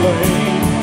blame.